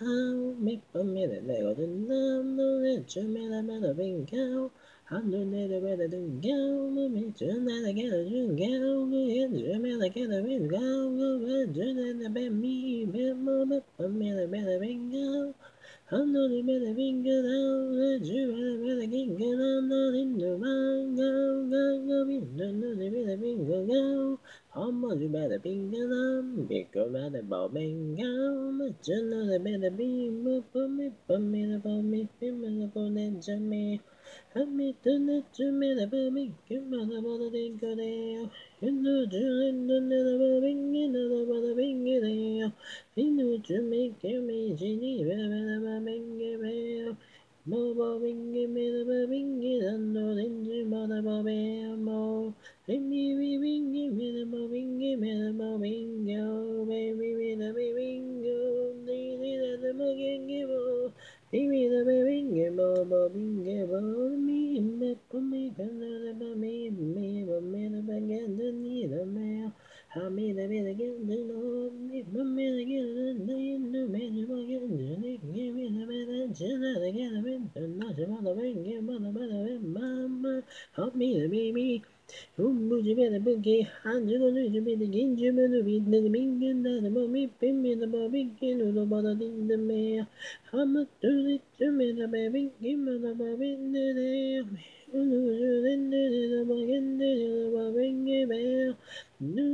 I'll make a minute, they go to the number, it's a minute, a minute, bingo med me turn that I get a go go in the me I get a win go go and turn that be me me mo me me me me bingo Han nu nere med det bingo down the ju med det bingo down the in the man go go go in the nu nere med det bingo go Han må du med det bingo down Bicko med det bara bingo med turn that med det bingo på me på me på me på me it the the go Hami dönne tümene babin kümmene bana dinkane ya Yünü cüren dönne de babin yine de bana bingine ya Yünü cümme kemi cini bebe de babin gebe ya Mo babin gebe de babin giden dönen cüma de babe ya mo Remi bibin gebe de babin gebe de babin ya I mean, I mean, again, the Lord, me, the man, again, the man, the man, again, the Help me, the baby. Um, would you better book a hand? You don't need to be the game, you better be the big and the mommy, pin me the bobby, get all the bother in the mail. How much do it to me, the baby, give me the bobby in the day. Lose you in the bobby, in the bobby, give me.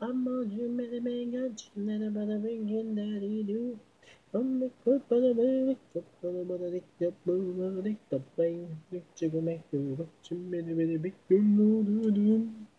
I'm on your merry man, got a never bother ringing, daddy do. I'm a good brother, baby, a brother, brother, the the blue, brother, the a the chicken, make the watch, a minute, minute, big, do, do, do.